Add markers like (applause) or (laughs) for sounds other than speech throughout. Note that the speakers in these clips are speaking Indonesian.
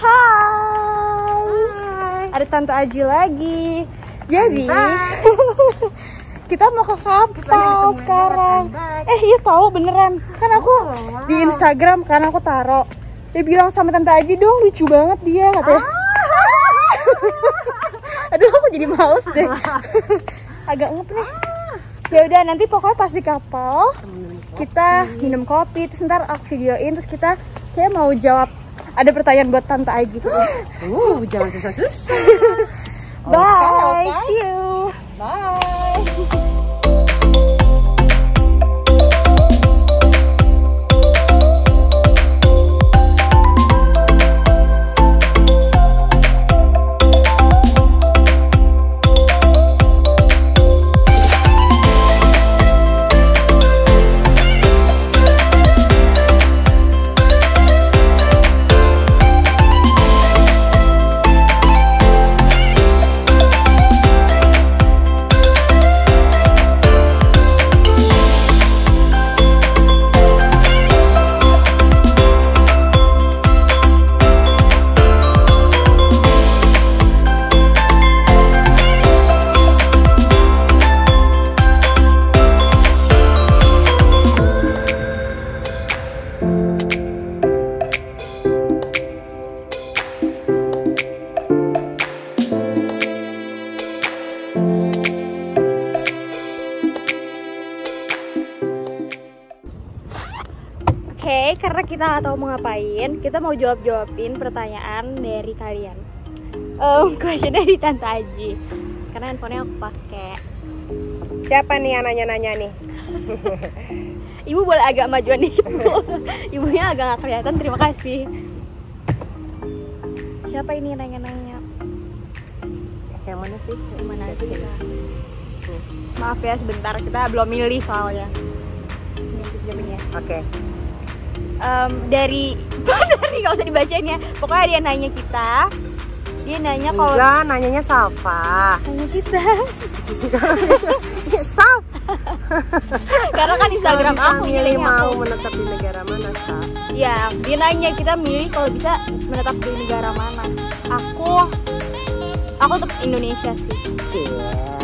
Hai. Ada Tante Aji lagi. Jadi (laughs) kita mau ke kapal sekarang. Eh iya tahu beneran. Kan aku di Instagram kan aku taro. Dia bilang sama Tante Aji dong lucu banget dia katanya. (laughs) Aduh aku jadi males deh. (laughs) Agak ngep nih. Ya udah nanti pokoknya pas di kapal kita minum kopi terus ntar aku videoin terus kita kayak mau jawab ada pertanyaan buat Tante Aji. Uh, jangan susah-susah. Bye, oke. see you. Bye. Kita nggak tahu mau ngapain, kita mau jawab-jawabin pertanyaan dari kalian. Um, (laughs) question dari Tante Aji. Karena handphonenya aku pakai. Siapa nih yang nanya-nanya nih? (laughs) Ibu boleh agak majuan dikit, Bu. (laughs) Ibunya agak nggak kelihatan. Terima kasih. Siapa ini yang nanya-nanya? Yang mana sih? Gimana sih? Maaf ya sebentar, kita belum milih soalnya. Jawabannya. Em, dari (laughs) dari nggak usah dibacain ya. Pokoknya dia nanya kita. Dia nanya kalau Enggak, nanyanya Safa. nanya kita. (laughs) Saf. (laughs) karena kan Instagram aku milih mau aku menetap di negara mana, Saf? ya dia nanya kita milih kalau bisa menetap di negara mana. Aku aku tetap Indonesia sih. Cie,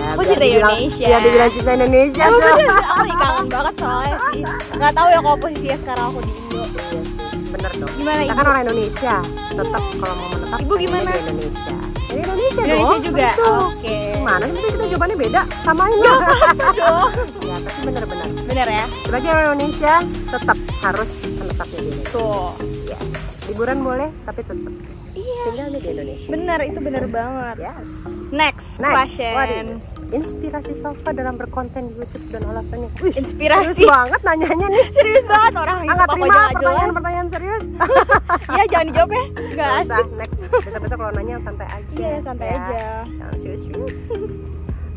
Aku cinta Indonesia. Biar dibilang cinta Indonesia. Bener, aku nih kangen banget soalnya sih nggak tahu ya kalau posisinya sekarang aku di Indo Iya sih, bener dong. Gimana, Kita kan orang Indonesia. Tetap kalau mau menetap Ibu gimana? di Indonesia. Di Indonesia, Indonesia dong. juga oke Gimana sih Masa kita jawabannya beda? Samain Gak lah. apa-apa dong (laughs) ya, tapi bener-bener. bener ya Sebagai orang Indonesia, tetap harus menetap di Indonesia. tuh Ya. Liburan boleh, tapi tetap iya tinggal di Indonesia. bener itu bener banget Yes. next, Next, question? Inspirasi Safa dalam berkonten di YouTube dan alasannya. Wih, inspirasi serius banget nanyanya nih. serius banget orang Angkat terima pertanyaan-pertanyaan serius. (laughs) iya jangan dijawab ya nggak Gak usah, asik next. Besok-besok kalau nanya santai aja. iya santai ya. aja Jangan serius-serius.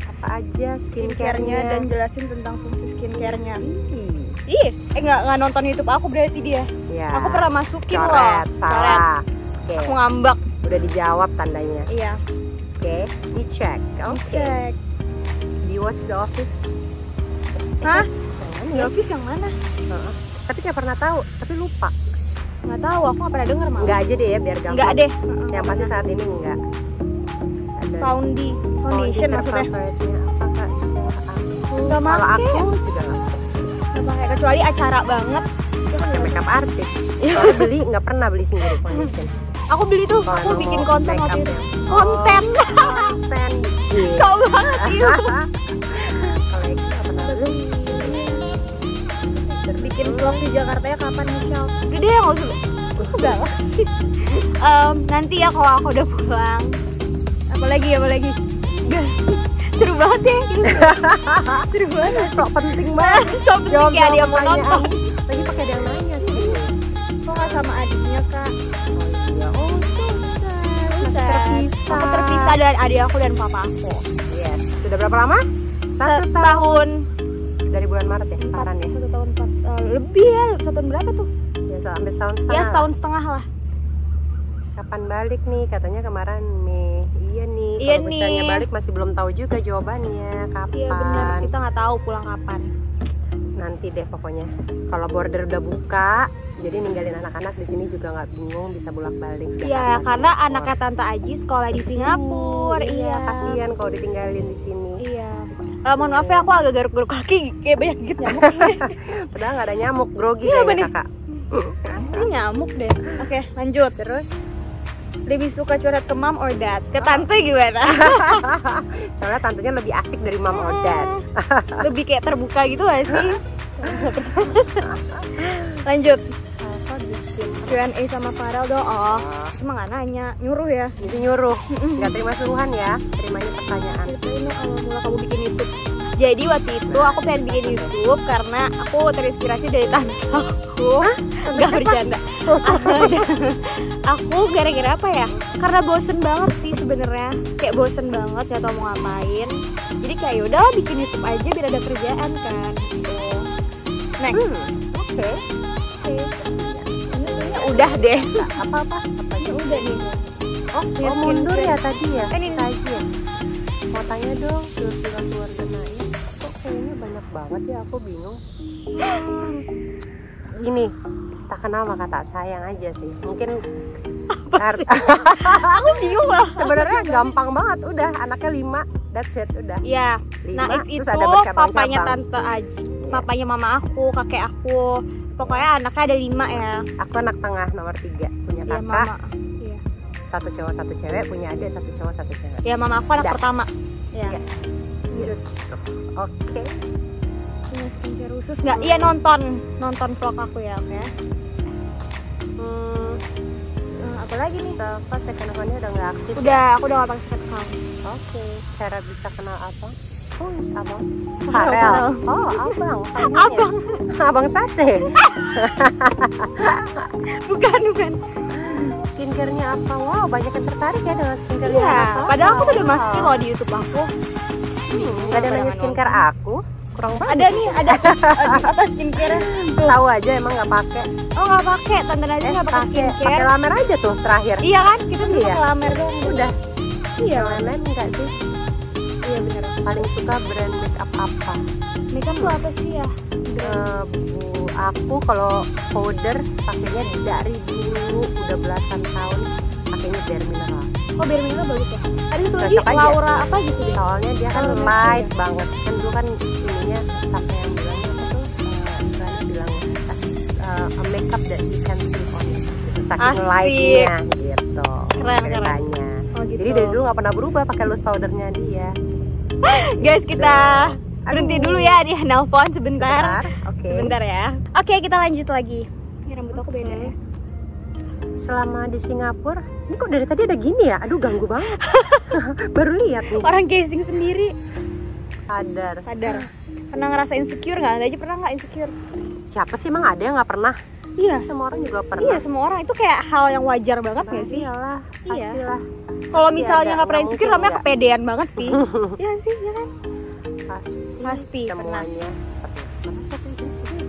Apa aja skincare-nya skincare-nya dan jelasin tentang fungsi skincare-nya Ih, ih eh nggak nggak nonton YouTube aku berarti dia Ya. aku pernah masukin loh Coret, salah. Oke, aku ngambak udah dijawab tandanya. iya Oke, dicek. Oke. cek Di watch The Office. hah ya? office yang mana Heeh. Tapi kayak pernah tahu, tapi lupa. nggak tahu aku nggak pernah denger malah Enggak aja deh ya biar gampang. nggak deh Yang pasti saat ini enggak. Ada Foundy foundation maksudnya apa kak? Nggak kalau aku juga nggak nggak pakai kecuali acara banget Dia kan nggak makeup artist. Kalau beli nggak pernah beli sendiri foundation. aku beli tuh Kalau aku bikin konten waktu itu konten Konten. (laughs) Iya. so banget (laughs) bikin vlog di Jakarta ya kapan Michelle gede ya nggak usah udah lah sih Em, nanti ya kalau aku udah pulang apalagi apalagi gas seru banget ya gitu. (laughs) seru banget Sok penting banget. (laughs) so penting Jawab kayak dia mau nonton (laughs) Lagi pakai ada yang nanya sih. kok nggak sama adiknya kak Oh iya. Oh susah. Terpisah. aku terpisah dari adik aku dan papa aku Yes. Sudah berapa lama? Satu tahun. tahun Dari bulan Maret ya. empat Paran ya. satu tahun empat lebih ya satu tahun berapa tuh Ya sampai setahun setengah. ya setahun setengah lah Kapan balik nih? Katanya kemarin Mei. Iya nih. Iya Kalau nih. balik masih belum tahu juga jawabannya. Kapan? iya benar kita nggak tahu pulang kapan Nanti deh pokoknya. Kalau border udah buka, jadi ninggalin anak-anak di sini juga nggak bingung bisa bolak-balik Iya, karena Singapura. anaknya Tante Aji sekolah di Singapura. iya Iya. kasihan kalau ditinggalin di sini Iya. Eh, mohon maaf ya aku agak garuk-garuk kaki kayak banyak gigit nyamuk. (laughs) padahal nggak ada nyamuk grogi Iya, kayaknya kakak Ini nyamuk deh. Oke, lanjut. terus Lebih suka curhat ke mom or dad? Ke tante gimana? (laughs) soalnya tantenya lebih asik dari mama or dad Hmm, Lebih kayak terbuka gitu gak sih? (laughs) lanjut. apa bikin Q&A sama Farel dong. Oh, Oh, cuma nggak nanya, nyuruh ya. jadi nyuruh nggak terima suruhan ya terimanya pertanyaan Ceritain awal mula kamu bikin YouTube. Jadi waktu itu aku pengen bikin YouTube karena aku terinspirasi dari tante aku. Enggak bercanda. aku gara-gara apa ya? Karena bosen banget sih sebenarnya. Kayak bosen banget gak tau mau ngapain. Jadi kayak yaudah bikin YouTube aja biar ada kerjaan kan. Gitu. Next. hmm, oke. Ini kayaknya udah deh. apa apa apa udah nih. oh, Ya, oh mundur ya tadi ya Eh, ini. tadi ya mau tanya dong silsilah banget ya aku bingung (gasps) gini tak kenal maka tak sayang aja sih mungkin (laughs) Aku bingung lah. sebenarnya gampang banget udah anaknya lima that's it udah Iya. lima Naif terus itu ada papanya tante Aji, Yes. papanya mama aku, kakek aku. Pokoknya anaknya ada lima ya. aku anak tengah nomor tiga punya Iya kakak mama. Iya. satu cowok satu cewek punya adik satu cowok satu cewek Iya mama aku anak Dah. pertama. Iya. Yes. Lanjut. oke Punya skincare khusus nggak? Iya nonton, nonton vlog aku ya, oke. hmm, Hmm, apa lagi nih? Safa second account-nya udah nggak aktif Udah, aku udah gak pakai second account. Oke, cara bisa kenal abang? Oh, is abang. Farel. Oh, abang. Abang. (laughs) abang sate. (laughs) Bukan, bukan. Skincare-nya apa? Wow, banyak yang tertarik ya dengan skincare Iya, padahal aku udah masukin loh di YouTube aku. Hmm, nggak ada nanya skincare aku. Kurang. Ada nih, ada (laughs) apa skincare? Tahu aja emang nggak pakai. Oh nggak pakai, tante Najwa Eh, nggak pakai pakai pakai skincare. lamer aja tuh terakhir. Iya kan, kita tuh Iya. pakai lamer doang. Udah. Iya, lain-lain enggak sih? iya bener. Paling suka brand makeup apa? Makeup tuh apa sih ya? Eh, bu, aku kalau powder pakainya dari dulu udah belasan tahun pakainya Bare Mineral. Oh, biar Mineral bagus ya. Ada satu lagi aja. Laura apa gitu deh. soalnya dia kan Oh, gitu light ya. banget kan dulu kan ininya sampai yang bilangnya apa tuh uh, bilang as uh, a makeup that you can sleep on it gitu, saking Asik. lightnya gitu Keren, ceritanya Oh gitu. jadi dari dulu nggak pernah berubah pakai loose powdernya dia (gasps) Guys, kita Aduh. berhenti dulu ya di (laughs) nelpon sebentar. sebentar oke Sebentar ya. Oke, kita lanjut lagi. Ini rambut aku beda ya. Selama di Singapura ini kok dari tadi ada gini ya aduh ganggu banget (laughs) baru lihat nih Orang casing sendiri sadar sadar. Pernah ngerasa insecure nggak? Aja pernah nggak insecure? siapa sih emang ada yang nggak pernah Iya. semua orang juga pernah Iya, semua orang itu kayak hal yang wajar banget nggak sih? iyalah Iya. pastilah Kalau Pasti misalnya nggak pernah insecure, namanya kepedean banget sih. (laughs) Iya sih, ya kan? pasti Pasti, semuanya pernah Hmm.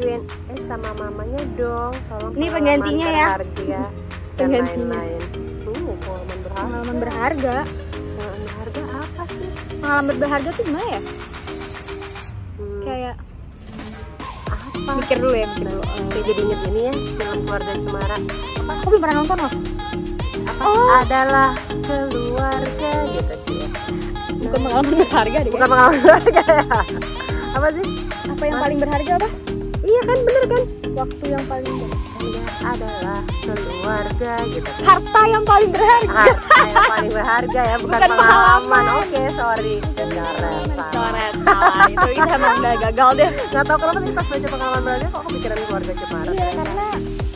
Q&A sama mamanya dong tolong Ini penggantinya ya. berharga (laughs) Penggantinya. uh pengalaman berharga Pengalaman berharga. pengalaman berharga apa sih Pengalaman berharga tuh gimana ya? Hmm, Kayak apa mikir dulu ya, mikir dulu. Eh, Kayak jadi inget ini ya film keluarga Cemara Aku belum pernah nonton loh. apa Oh. adalah keluarga gitu sih ya Bukan pengalaman berharga deh. bukan pengalaman keluarga ya apa sih Apa yang Mas- paling berharga apa? Iya kan bener kan Waktu yang paling Anda adalah keluarga gitu kan harta yang paling berharga. harta yang paling berharga ya bukan, Bukan pengalaman oke sorry coret Coret salah. Itu kita udah gagal deh. nggak tahu kenapa tadi pas baca pengalaman berharga kok kepikiran keluarga Cemara Iya, karena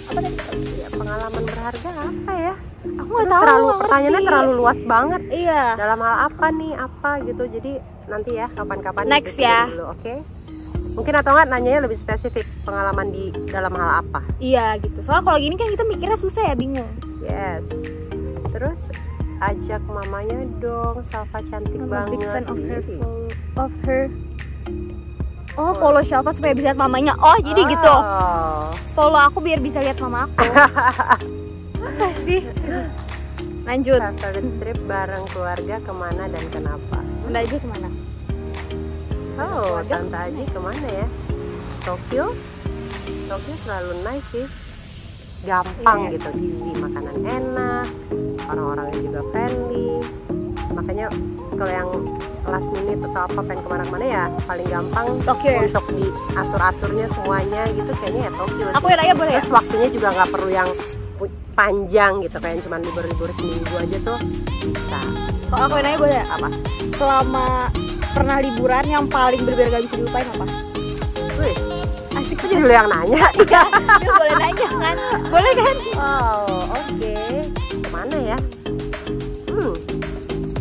apa tadi? ya, pengalaman berharga apa ya Aku nggak tahu. terlalu pertanyaannya ngerti. terlalu luas banget Iya. dalam hal apa nih apa gitu jadi nanti ya kapan-kapan Next ya. dulu oke mungkin atau enggak nanyanya lebih spesifik pengalaman di dalam hal apa Iya gitu. Soalnya kalau gini kan kita mikirnya susah ya, bingung. yes terus ajak mamanya dong Salva cantik I'm banget big fan of her follow, of her. Oh, follow Shalva supaya bisa lihat mamanya. Oh, jadi gitu. Oh. Follow aku biar bisa lihat mama aku. (laughs) Apa sih? Lanjut. Favorite trip bareng keluarga ke mana dan kenapa? Anda aja ke mana? Oh, Tante Aji ke mana ya? Tokyo? Tokyo selalu nice sih gampang Iya. gitu easy makanan enak orang-orangnya juga friendly makanya kalau yang last minute atau apa pengen ke mana-mana ya paling gampang Tokyo ya? untuk diatur-aturnya semuanya gitu kayaknya ya Tokyo Aku nanya boleh ya? terus waktunya juga nggak perlu yang panjang gitu kayak cuma libur-libur seminggu aja tuh bisa Kalau aku nanya boleh ya? apa Selama pernah liburan yang paling berbeda gak bisa dilupain apa? Wih, Asik itu jadi lu yang nanya (laughs) Iya, boleh nanya kan? Boleh kan? Oh, oke. Ke mana ya? Hmm,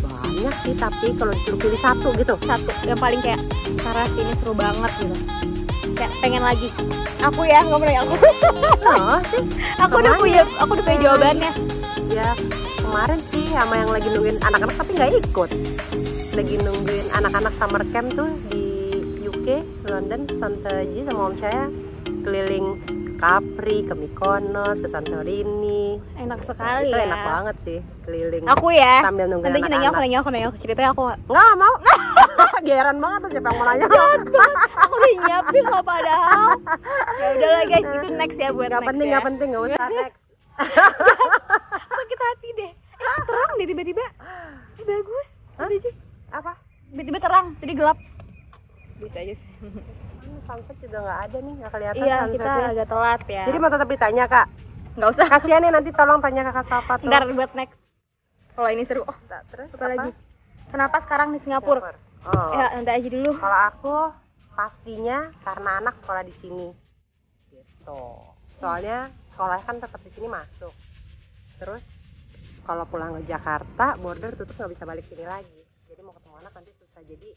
banyak sih tapi kalau disuruh pilih satu gitu. Satu, yang paling kayak Sarah sini seru banget gitu Kayak pengen lagi Aku ya, nggak nanya aku (laughs) Oh sih, Aku udah Ke mana? punya, aku udah punya jawabannya ya kemarin sih sama yang lagi nungguin anak-anak tapi nggak ikut. Lagi nungguin anak-anak summer camp tuh di UK, London, Santoji sama Om Saya keliling ke Capri, ke Mykonos, ke Santorini. Enak sekali Itu ya enak banget sih keliling. Aku ya Sambil nungguin Nanti nanya aku, anak-anak. nanya aku, nanya aku Ceritanya aku Nggak mau. (laughs) Geran banget tuh siapa yang mau nanya. Aku udah nyiapin loh padahal Ya udahlah guys, itu next ya buat Nggak next penting, ya nggak penting, nggak usah next. Sakit hati deh Eh terang deh tiba-tiba Eh bagus Hah? Udah Apa? Tiba-tiba terang, jadi gelap Bisa aja sih Ini (laughs) sunset juga nggak ada nih, nggak kelihatan Iya, kita sunsetnya. agak telat ya Jadi mau tetap ditanya kak? Nggak usah Kasihan nih nanti tolong tanya kakak Safa tuh. Ntar buat next Kalau ini seru Oh, Terus apa lagi? Kenapa sekarang di Singapura? Oh. Ya, nanti aja dulu Kalau aku pastinya karena anak sekolah di sini. Gitu. Soalnya sekolah kan tetap di sini masuk. Terus kalau pulang ke Jakarta, border tutup nggak bisa balik sini lagi. Anak nanti susah. Jadi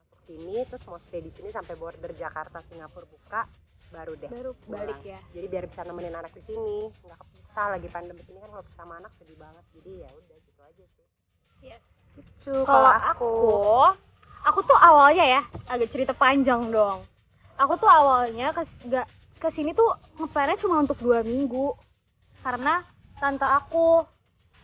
masuk sini terus mau stay di sini sampai border Jakarta Singapura buka baru deh. Baru pulang. balik ya Jadi biar bisa nemenin anak di sini, nggak kepisah lagi pandemi ini kan kalau bisa sama anak sedih banget. Jadi ya udah gitu aja sih. Yes. Gitu, Kalau aku, aku tuh awalnya ya agak cerita panjang dong. Aku tuh awalnya ke gak ke sini tuh ngeplannya cuma untuk dua minggu karena tante aku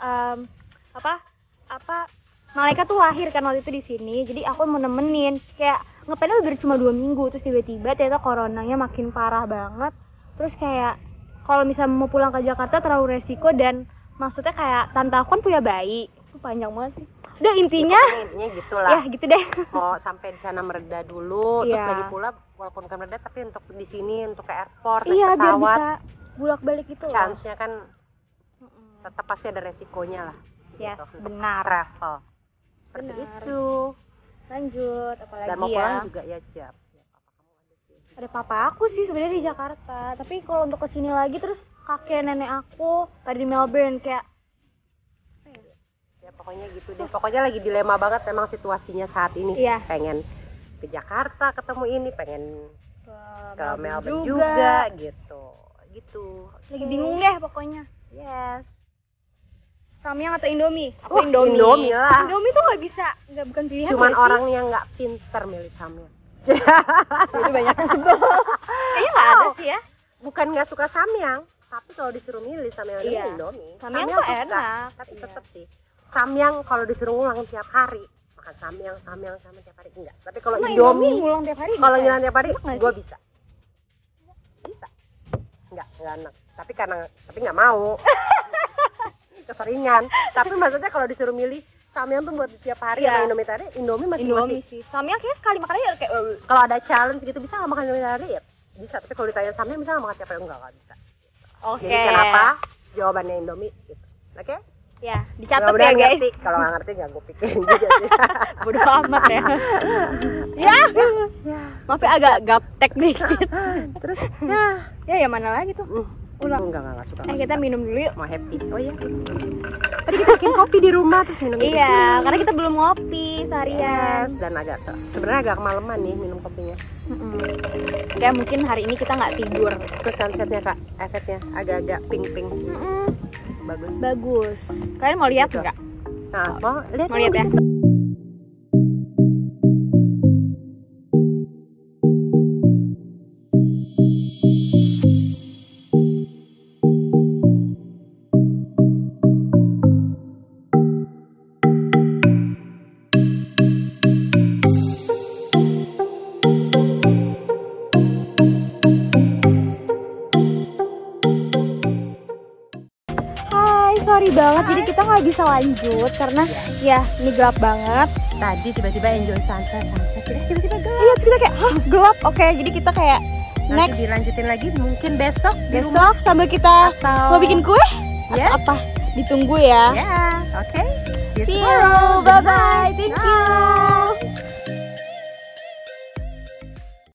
em, apa apa Malaika tuh lahir kan waktu itu di sini jadi aku mau nemenin. Kayak ngeplannya udah cuma dua minggu terus tiba-tiba ternyata coronanya makin parah banget. Terus kayak kalau misalnya mau pulang ke Jakarta terlalu resiko dan maksudnya kayak tante aku kan punya bayi. Itu panjang banget sih. Udah intinya Pokoknya intinya gitulah. ya gitu deh. (laughs) Mau sampai di sana mereda dulu terus Iya. lagi pula walaupun kan mereda tapi untuk di sini untuk ke airport naik iya biar pesawat. bisa bolak balik gitu loh. Chance-nya kan tetap pasti ada resikonya lah. Yes gitu, benar. travel seperti Benar. itu. Lanjut apalagi dan mau ya? pulang juga ya jam ya papa kamu ada papa aku sih sebenarnya di Jakarta. Tapi kalau untuk ke sini lagi terus kakek nenek aku pada di Melbourne kayak ya? Pokoknya gitu deh. Pokoknya lagi dilema banget memang situasinya saat ini. Iya. pengen ke Jakarta ketemu ini pengen ke, ke Melbourne juga. gitu. Gitu. Lagi bingung deh pokoknya. Yes Samyang atau Indomie? Aku Wah, Indomie. Indomie lah. Indomie tuh nggak bisa, nggak bukan pilihan. cuman nggak sih? orang yang nggak pinter milih samyang (laughs) Jadi banyak yang sebel. Kayaknya nggak ada sih ya. bukan nggak suka samyang tapi kalau disuruh milih samyang Iya. indomie Samyang tuh suka, enak. tapi Iya. tetap sih samyang kalau disuruh ngulang tiap hari makan samyang samyang samyang tiap hari enggak tapi kalau Emang indomie ngulang tiap hari. kalau bisa ya? tiap hari gue bisa bisa enggak enggak enak tapi karena tapi nggak mau (laughs) keseringan tapi maksudnya kalau disuruh milih samyang tuh buat tiap hari sama indomie tadi indomie masih Indomie masih sih. Samyang kayaknya sekali makannya ya kayak eh, kalau ada challenge gitu bisa nggak makan indomie tadi ya bisa tapi kalau ditanya samyang bisa nggak makan tiap hari enggak nggak bisa Oke. Jadi kenapa jawabannya Indomie gitu. Oke? Ya, dicatat ya guys. ngerti. Kalau nggak ngerti nggak gue pikirin (laughs) juga sih. Bodoh amat ya. ya. Maaf ya agak gaptek dikit. Terus ya. ya ya mana lagi tuh? Uh, Ulang. Enggak, enggak, enggak suka. Eh kita suka. minum dulu yuk. mau happy. Oh iya. Tadi kita bikin kopi di rumah terus minum Iya, karena kita belum ngopi seharian. Yes, dan agak sebenarnya agak kemalaman nih minum kopinya. Mm-mm. Kayak mungkin hari ini kita nggak tidur. Terus sunsetnya kak, efeknya agak-agak pink-pink, Mm-mm. bagus. Bagus. Kalian mau lihat Gitu. nggak? Nah, mau lihat Mau lihat ya? Sorry banget jadi kita nggak bisa lanjut karena ya ini gelap banget. Tadi tiba-tiba enjoy sunset, sunset, tiba-tiba gelap. iya kita kayak hah gelap? Oke jadi kita kayak Nanti next. dilanjutin lagi mungkin besok di rumah. besok sambil kita atau mau bikin kue? Atau Yes. apa? Ditunggu ya. Ya, oke. See you see tomorrow. you bye bye thank you